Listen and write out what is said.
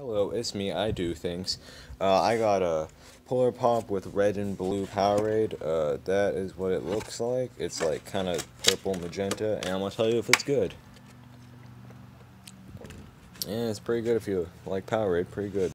Hello, it's me. I do things. Uh, I got a Polar Pop with red and blue Powerade. Uh, that is what it looks like. It's like kind of purple magenta, and I'm gonna tell you if it's good. Yeah, it's pretty good if you like Powerade. Pretty good.